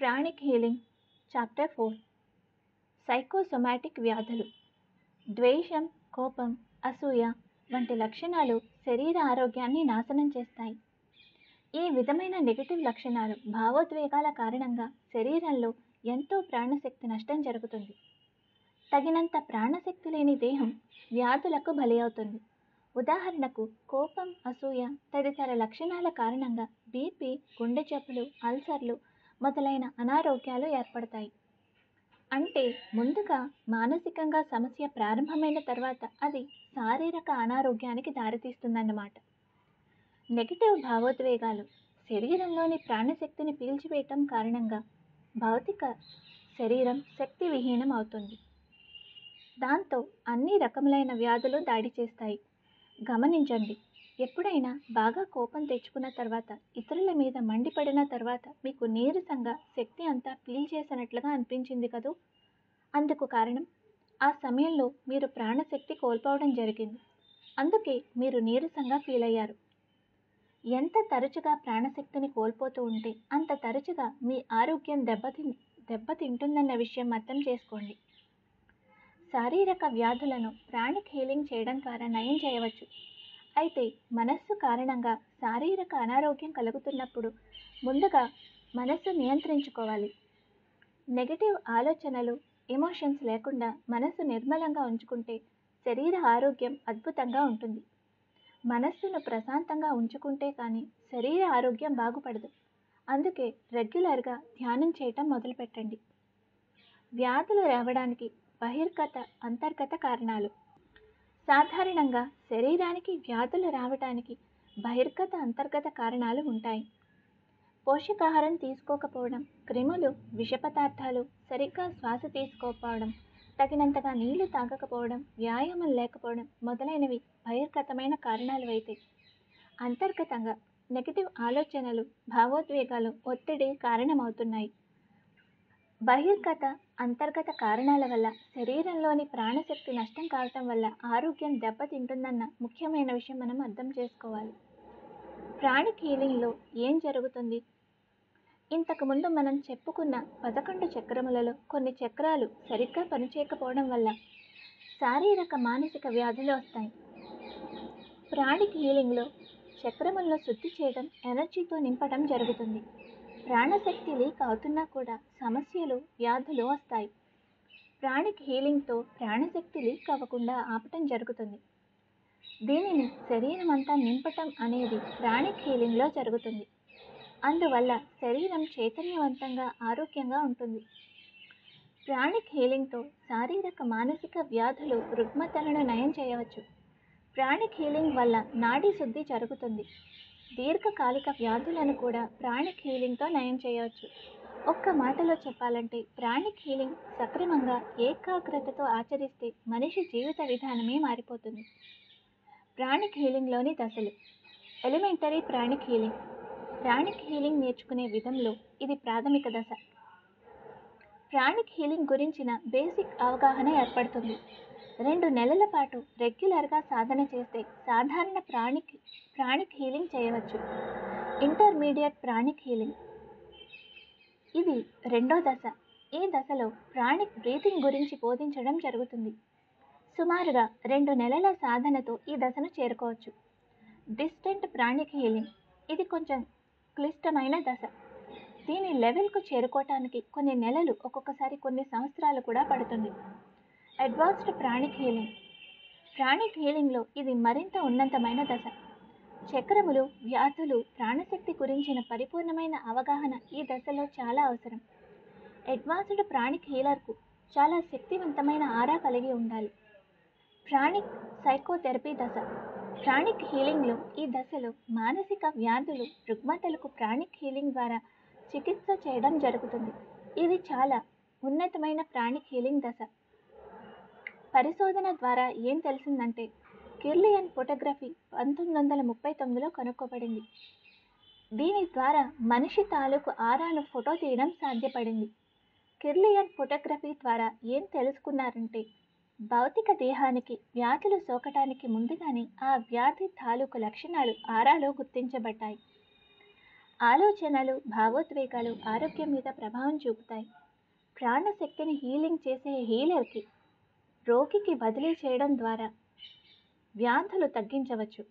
Pranic healing chapter four. Psychosomatic వ్యాధులు. ద్వేషం కోపం అసూయ వంటి లక్షణాలు శరీర ఆరోగ్యాన్ని నాశనం చేస్తాయి. ఈ విధమైన నెగటివ్ లక్షణాలు భావోద్వేగాల కారణంగా శరీరంలో ఎంతో ప్రాణశక్తి నష్టం జరుగుతుంది. తగినంత ప్రాణశక్తి లేని దేహం వ్యాధులకు బలి అవుతుంది ఉదాహరణకు కోపం అసూయ తదితర లక్షణాల కారణంగా బీపీ గుండె జబ్బులు అల్సర్లు మొదలైన అనారోగ్యాలు ఏర్పడతాయి. అంటే ముందుగా మానసికంగా సమస్య ప్రారంభమైన తర్వాత అది శారీరక అనారోగ్యానికి దారితీస్తుందన్నమాట. నెగిటివ్ భావోద్వేగాలు శరీరంలోని ప్రాణశక్తిని పీల్చివేయటం కారణంగా భౌతిక శరీరం శక్తి విహీనం అవుతుంది. దాంతో అన్ని రకములైన వ్యాధులు దాడి చేస్తాయి. గమనించండి. ఎప్పుడైనా బాగా కోపం తెచ్చుకున్న తర్వాత ఇతరుల మీద మండిపడిన తర్వాత మీకు నీరసంగా శక్తి అంతా పీల్చేసినట్లుగా అనిపించింది కదూ? అందుకు కారణం? ఆ సమయంలో మీరు ప్రాణశక్తి కోల్పోవడం జరిగింది. అందుకే మీరు నీరసంగా ఫీల్ అయ్యారు. ఎంత తరచుగా ప్రాణశక్తిని కోల్పోతూ ఉంటే అంత తరచుగా మీ ఆరోగ్యం దెబ్బతి దెబ్బతింటుందన్న విషయం అర్థం చేసుకోండి. శారీరక వ్యాధులను ప్రాణిక్ హీలింగ్ చేయడం ద్వారా నయం చేయవచ్చు. అయితే మనస్సు కారణంగా శారీరక అనారోగ్యం కలుగుతున్నప్పుడు ముందుగా మనస్సు నియంత్రించుకోవాలి. నెగటివ్ ఆలోచనలు ఎమోషన్స్ లేకుండా మనస్సు నిర్మలంగా ఉంచుకుంటే శరీర ఆరోగ్యం అద్భుతంగా ఉంటుంది. మనస్సును ప్రశాంతంగా ఉంచుకుంటే కానీ శరీర ఆరోగ్యం బాగుపడదు. అందుకే రెగ్యులర్గా ధ్యానం చేయటం మొదలుపెట్టండి. వ్యాధులు రావడానికి బహిర్గత అంతర్గత కారణాలు. సాధారణంగా శరీరానికి వ్యాధులు రావటానికి బహిర్గత అంతర్గత కారణాలు ఉంటాయి. పోషకాహారం తీసుకోకపోవడం క్రిములు విష పదార్థాలు సరిగ్గా శ్వాస తీసుకోకపోవడం తగినంతగా నీళ్ళు తాగకపోవడం వ్యాయామం లేకపోవడం మొదలైనవి బహిర్గతమైన కారణాలు అయితే. అంతర్గతంగా నెగిటివ్ ఆలోచనలు భావోద్వేగాలు ఒత్తిడి కారణమవుతున్నాయి. బహిర్గత అంతర్గత కారణాల వల్ల శరీరంలోని ప్రాణశక్తి నష్టం కావటం వల్ల ఆరోగ్యం దెబ్బతింటుందన్న ముఖ్యమైన విషయం మనం అర్థం చేసుకోవాలి. ప్రాణిక్ హీలింగ్లో ఏం జరుగుతుంది? ఇంతకుముందు మనం చెప్పుకున్న పదకొండు చక్రములలో కొన్ని చక్రాలు సరిగ్గా పనిచేయకపోవడం వల్ల శారీరక మానసిక వ్యాధులు వస్తాయి. ప్రాణిక్ హీలింగ్లో చక్రములను శుద్ధి చేయడం ఎనర్జీతో నింపడం జరుగుతుంది. ప్రాణశక్తి లీక్ అవుతున్నా కూడా సమస్యలు వ్యాధులు వస్తాయి. ప్రాణిక్ హీలింగ్తో ప్రాణశక్తి లీక్ అవ్వకుండా ఆపటం జరుగుతుంది. దీనిని శరీరం అంతా నింపటం అనేది ప్రాణిక్ హీలింగ్లో జరుగుతుంది. అందువల్ల శరీరం చైతన్యవంతంగా ఆరోగ్యంగా ఉంటుంది. ప్రాణిక్ హీలింగ్తో శారీరక మానసిక వ్యాధులు రుగ్మతలను నయం చేయవచ్చు. ప్రాణిక్ హీలింగ్ వల్ల నాడీ శుద్ధి జరుగుతుంది. దీర్ఘకాలిక వ్యాధులను కూడా ప్రాణిక్ హీలింగ్తో నయం చేయవచ్చు. ఒక్క మాటలో చెప్పాలంటే ప్రాణిక్ హీలింగ్ సక్రమంగా ఏకాగ్రతతో ఆచరిస్తే మనిషి జీవిత విధానమే మారిపోతుంది. ప్రాణిక్ హీలింగ్లోని దశలు. Elementary pranic healing. Pranic healing నేర్చుకునే విధంలో ఇది ప్రాథమిక దశ. ప్రాణిక్ హీలింగ్ గురించిన బేసిక్ అవగాహన ఏర్పడుతుంది. రెండు నెలల పాటు రెగ్యులర్గా సాధన చేస్తే సాధారణ ప్రాణిక్ ప్రాణిక్ హీలింగ్ చేయవచ్చు. ఇంటర్మీడియట్ ప్రాణిక్ హీలింగ్ ఇది రెండో దశ. ఈ దశలో ప్రాణిక్ బ్రీతింగ్ గురించి బోధించడం జరుగుతుంది. సుమారుగా రెండు నెలల సాధనతో ఈ దశను చేరుకోవచ్చు. డిస్టెంట్ ప్రాణిక్ హీలింగ్ ఇది కొంచెం క్లిష్టమైన దశ. దీని లెవెల్కు చేరుకోవటానికి కొన్ని నెలలు ఒక్కొక్కసారి కొన్ని సంవత్సరాలు కూడా పడుతుంది. Advanced pranic healing. ప్రాణిక్ హీలింగ్లో ఇది మరింత ఉన్నతమైన దశ. చక్రములు వ్యాధులు ప్రాణశక్తి గురించిన పరిపూర్ణమైన అవగాహన ఈ దశలో చాలా అవసరం. అడ్వాన్స్డ్ ప్రాణిక్ హీలర్కు చాలా శక్తివంతమైన ఆరా కలిగి ఉండాలి. ప్రాణిక్ సైకోథెరపీ దశ. ప్రాణిక్ హీలింగ్లో ఈ దశలో మానసిక వ్యాధులు రుగ్మతలకు ప్రాణిక్ హీలింగ్ ద్వారా చికిత్స చేయడం జరుగుతుంది. ఇది చాలా ఉన్నతమైన ప్రాణిక్ హీలింగ్ దశ. పరిశోధన ద్వారా ఏం తెలిసిందంటే కిర్లియన్ ఫోటోగ్రఫీ పంతొమ్మిది వందల ముప్పై తొమ్మిదిలో కనుక్కోబడింది. దీని ద్వారా మనిషి తాలూకు ఆరాను ఫోటో తీయడం సాధ్యపడింది. కిర్లియన్ ఫోటోగ్రఫీ ద్వారా ఏం తెలుసుకున్నారంటే భౌతిక దేహానికి వ్యాధులు సోకటానికి ముందుగానే ఆ వ్యాధి తాలూకు లక్షణాలు ఆరాలో గుర్తించబడ్డాయి. ఆలోచనలు భావోద్వేగాలు ఆరోగ్యం మీద ప్రభావం చూపుతాయి. ప్రాణశక్తిని హీలింగ్ చేసే హీలర్కి రోగికి బదిలీ చేయడం ద్వారా వ్యాధులు తగ్గించవచ్చు.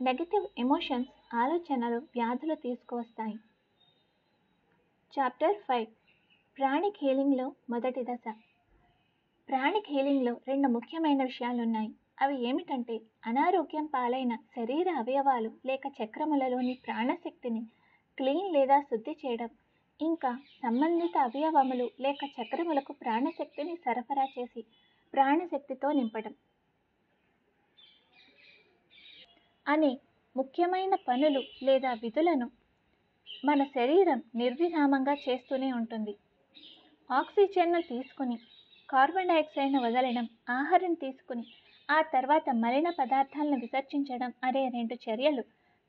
నెగటివ్ ఎమోషన్స్ ఆలోచనలు వ్యాధులు తీసుకువస్తాయి. చాప్టర్ ఫైవ్ ప్రాణిక్ హీలింగ్లో మొదటి దశ. ప్రాణిక్ హీలింగ్లో రెండు ముఖ్యమైన విషయాలు ఉన్నాయి అవి ఏమిటంటే అనారోగ్యం పాలైన శరీర అవయవాలు లేక చక్రములలోని ప్రాణశక్తిని క్లీన్ లేదా శుద్ధి చేయడం ఇంకా సంబంధిత అవయవములు లేక చక్రములకు ప్రాణశక్తిని సరఫరా చేసి ప్రాణశక్తితో నింపడం. అనే ముఖ్యమైన పనులు లేదా విధులను మన శరీరం నిర్విరామంగా చేస్తూనే ఉంటుంది. ఆక్సిజన్ను తీసుకుని కార్బన్ డైఆక్సైడ్ను వదలడం ఆహారం తీసుకుని ఆ తర్వాత మలిన పదార్థాలను విసర్జించడం అనే రెండు చర్యలు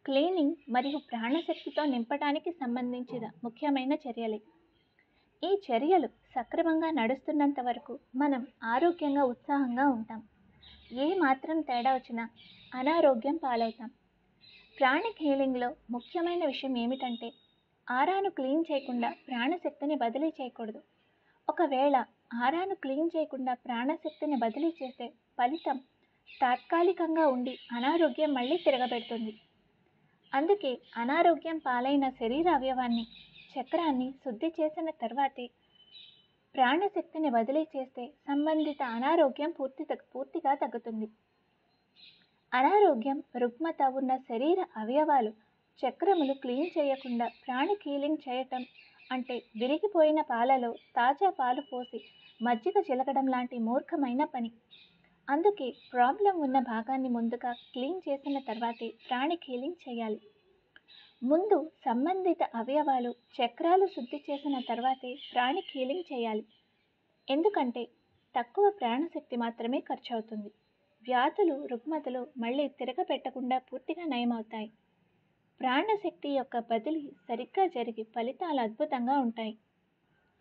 క్లీనింగ్ మరియు ప్రాణశక్తితో నింపడానికి సంబంధించిన ముఖ్యమైన చర్యలే. ఈ చర్యలు సక్రమంగా నడుస్తున్నంత వరకు మనం ఆరోగ్యంగా ఉత్సాహంగా ఉంటాం. ఏ మాత్రం తేడా వచ్చినా అనారోగ్యం పాలవుతాం. ప్రాణిక్ హీలింగ్లో ముఖ్యమైన విషయం ఏమిటంటే ఆరాను క్లీన్ చేయకుండా ప్రాణశక్తిని బదిలీ చేయకూడదు. ఒకవేళ ఆరాను క్లీన్ చేయకుండా ప్రాణశక్తిని బదిలీ చేస్తే ఫలితం తాత్కాలికంగా ఉండి అనారోగ్యం మళ్ళీ తిరగబెడుతుంది. అందుకే అనారోగ్యం పాలైన శరీర అవయవాన్ని చక్రాన్ని శుద్ధి చేసిన తర్వాతే ప్రాణశక్తిని బదిలీ చేస్తే సంబంధిత అనారోగ్యం పూర్తి పూర్తిగా తగ్గుతుంది. అనారోగ్యం రుగ్మత ఉన్న శరీర అవయవాలు చక్రములు క్లీన్ చేయకుండా ప్రాణి కీలింగ్ చేయటం అంటే విరిగిపోయిన పాలలో తాజా పాలు పోసి మజ్జిగ చిలకడం లాంటి మూర్ఖమైన పని. అందుకే ప్రాబ్లం ఉన్న భాగాన్ని ముందుగా క్లీన్ చేసిన తర్వాతే ప్రాణి కీలింగ్ చేయాలి. ముందు సంబంధిత అవయవాలు చక్రాలు శుద్ధి చేసిన తర్వాతే ప్రాణి కీలింగ్ చేయాలి. ఎందుకంటే తక్కువ ప్రాణశక్తి మాత్రమే ఖర్చు అవుతుంది వ్యాధులు రుగ్మతలు మళ్ళీ తిరగపెట్టకుండా పూర్తిగా నయమవుతాయి. ప్రాణశక్తి యొక్క బదిలీ సరిగ్గా జరిగి ఫలితాలు అద్భుతంగా ఉంటాయి.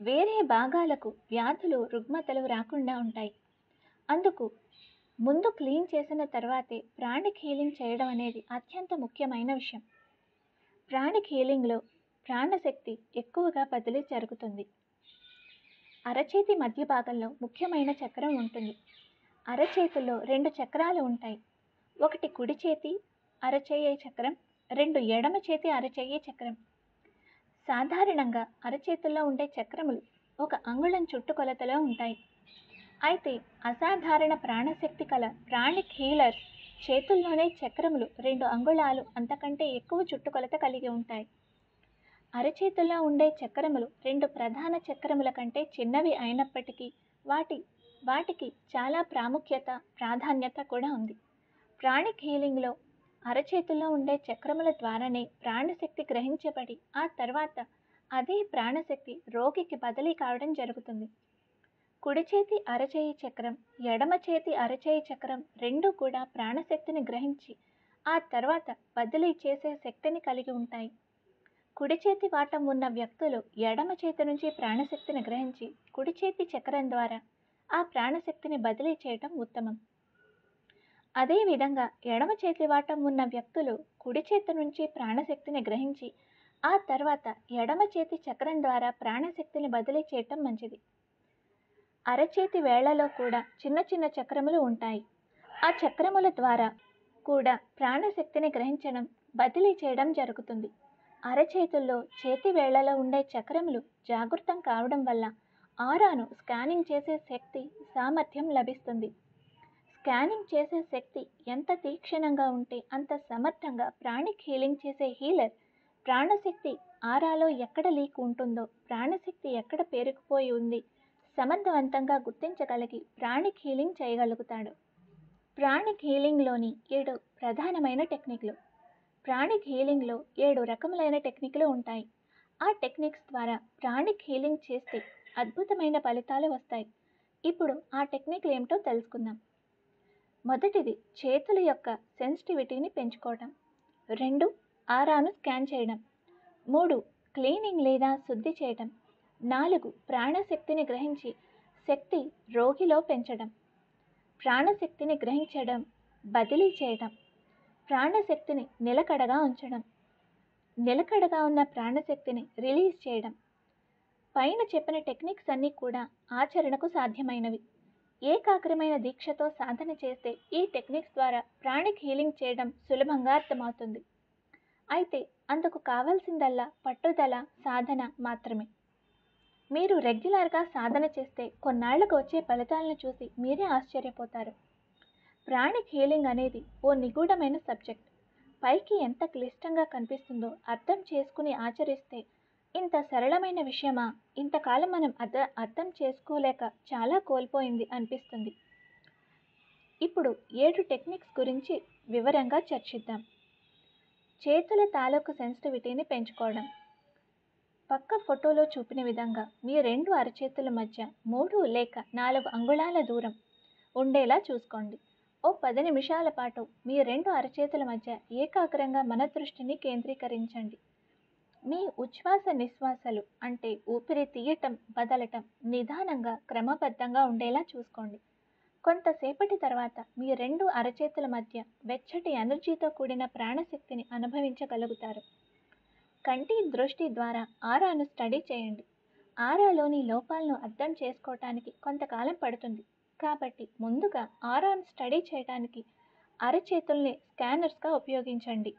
వేరే భాగాలకు వ్యాధులు రుగ్మతలు రాకుండా ఉంటాయి. అందుకు ముందు క్లీన్ చేసిన తర్వాతే ప్రాణిక్ హీలింగ్ చేయడం అనేది అత్యంత ముఖ్యమైన విషయం. ప్రాణిక్ హీలింగ్లో ప్రాణశక్తి ఎక్కువగా బదిలీ జరుగుతుంది. అరచేతి మధ్య భాగంలో ముఖ్యమైన చక్రం ఉంటుంది. అరచేతుల్లో రెండు చక్రాలు ఉంటాయి. ఒకటి కుడి చేతి అరచేయ చక్రం రెండు ఎడమ చేతి అరచేయ చక్రం. సాధారణంగా అరచేతుల్లో ఉండే చక్రములు ఒక అంగుళం చుట్టుకొలతలో ఉంటాయి. అయితే అసాధారణ ప్రాణశక్తి కల ప్రాణిక్ హీలర్ చేతుల్లోనే చక్రములు రెండు అంగుళాలు అంతకంటే ఎక్కువ చుట్టుకొలత కలిగి ఉంటాయి. అరచేతుల్లో ఉండే చక్రములు రెండు ప్రధాన చక్రముల కంటే చిన్నవి అయినప్పటికీ వాటి వాటికి చాలా ప్రాముఖ్యత ప్రాధాన్యత కూడా ఉంది. ప్రాణిక్ హీలింగ్లో అరచేతుల్లో ఉండే చక్రముల ద్వారానే ప్రాణశక్తి గ్రహించబడి ఆ తర్వాత అదే ప్రాణశక్తి రోగికి బదిలీ కావడం జరుగుతుంది. కుడి చేతి అరచేయి చక్రం ఎడమ చేతి అరచేయి చక్రం రెండూ కూడా ప్రాణశక్తిని గ్రహించి ఆ తర్వాత బదిలీ చేసే శక్తిని కలిగి ఉంటాయి. కుడి చేతి వాటం ఉన్న వ్యక్తులు ఎడమ చేతి నుంచి ప్రాణశక్తిని గ్రహించి కుడి చేతి చక్రం ద్వారా ఆ ప్రాణశక్తిని బదిలీ చేయటం ఉత్తమం. అదేవిధంగా ఎడమ చేతి వాటం ఉన్న వ్యక్తులు కుడి చేతి నుంచి ప్రాణశక్తిని గ్రహించి ఆ తర్వాత ఎడమ చేతి చక్రం ద్వారా ప్రాణశక్తిని బదిలీ చేయటం మంచిది. అరచేతి వేళ్ళలో కూడా చిన్న చిన్న చక్రములు ఉంటాయి. ఆ చక్రముల ద్వారా కూడా ప్రాణశక్తిని గ్రహించడం బదిలీ చేయడం జరుగుతుంది. అరచేతుల్లో చేతి వేళ్ళలో ఉండే చక్రములు జాగృతం కావడం వల్ల ఆరాను స్కానింగ్ చేసే శక్తి సామర్థ్యం లభిస్తుంది. స్కానింగ్ చేసే శక్తి ఎంత తీక్షణంగా ఉంటే అంత సమర్థంగా ప్రాణిక్ హీలింగ్ చేసే హీలర్ ప్రాణశక్తి ఆరాలో ఎక్కడ లీక్ ఉంటుందో ప్రాణశక్తి ఎక్కడ పేరుకుపోయి ఉంది సమర్థవంతంగా గుర్తించగలిగి ప్రాణిక్ హీలింగ్ చేయగలుగుతాడు. ప్రాణిక్ హీలింగ్లోని ఏడు ప్రధానమైన టెక్నిక్లు. ప్రాణిక్ హీలింగ్లో ఏడు రకములైన టెక్నిక్లు ఉంటాయి. ఆ టెక్నిక్స్ ద్వారా ప్రాణిక్ హీలింగ్ చేస్తే అద్భుతమైన ఫలితాలు వస్తాయి. ఇప్పుడు ఆ టెక్నిక్లు ఏమిటో తెలుసుకుందాం. మొదటిది చేతుల యొక్క సెన్సిటివిటీని పెంచుకోవడం రెండు ఆరాను స్కాన్ చేయడం. మూడు క్లీనింగ్ లేదా శుద్ధి చేయడం నాలుగు ప్రాణశక్తిని గ్రహించి శక్తి రోగిలో పెంచడం. ప్రాణశక్తిని గ్రహించడం బదిలీ చేయడం. ప్రాణశక్తిని నిలకడగా ఉంచడం. నిలకడగా ఉన్న ప్రాణశక్తిని రిలీజ్ చేయడం. పైన చెప్పిన టెక్నిక్స్ అన్నీ కూడా ఆచరణకు సాధ్యమైనవి. ఏకాగ్రమైన దీక్షతో సాధన చేస్తే ఈ టెక్నిక్స్ ద్వారా ప్రాణిక్ హీలింగ్ చేయడం సులభంగా అర్థమవుతుంది. అయితే అందుకు కావాల్సిందల్లా పట్టుదల సాధన మాత్రమే. మీరు రెగ్యులర్గా సాధన చేస్తే కొన్నాళ్ళకు వచ్చే ఫలితాలను చూసి మీరే ఆశ్చర్యపోతారు. ప్రాణిక్ హీలింగ్ అనేది ఓ నిగూఢమైన సబ్జెక్ట్. పైకి ఎంత క్లిష్టంగా కనిపిస్తుందో అర్థం చేసుకుని ఆచరిస్తే ఇంత సరళమైన విషయమా? ఇంతకాలం మనం అర్థ అర్థం చేసుకోలేక చాలా కోల్పోయింది అనిపిస్తుంది. ఇప్పుడు ఏడు టెక్నిక్స్ గురించి వివరంగా చర్చిద్దాం. చేతుల తాలూకు సెన్సిటివిటీని పెంచుకోవడం. పక్క ఫోటోలో చూపిన విధంగా మీ రెండు అరచేతుల మధ్య మూడు లేక నాలుగు అంగుళాల దూరం ఉండేలా చూసుకోండి. ఓ పది నిమిషాల పాటు మీ రెండు అరచేతుల మధ్య ఏకాగ్రంగా మన దృష్టిని కేంద్రీకరించండి. మీ ఉచ్ఛ్వాస నిశ్వాసలు అంటే ఊపిరి తీయటం వదలటం నిదానంగా క్రమబద్ధంగా ఉండేలా చూసుకోండి. కొంతసేపటి తర్వాత మీ రెండు అరచేతుల మధ్య వెచ్చటి ఎనర్జీతో కూడిన ప్రాణశక్తిని అనుభవించగలుగుతారు. కంటి దృష్టి ద్వారా ఆరాను స్టడీ చేయండి. ఆరాలోని లోపాలను అర్థం చేసుకోవటానికి కొంతకాలం పడుతుంది. కాబట్టి ముందుగా ఆరాను స్టడీ చేయడానికి అరచేతుల్ని స్కానర్స్గా ఉపయోగించండి.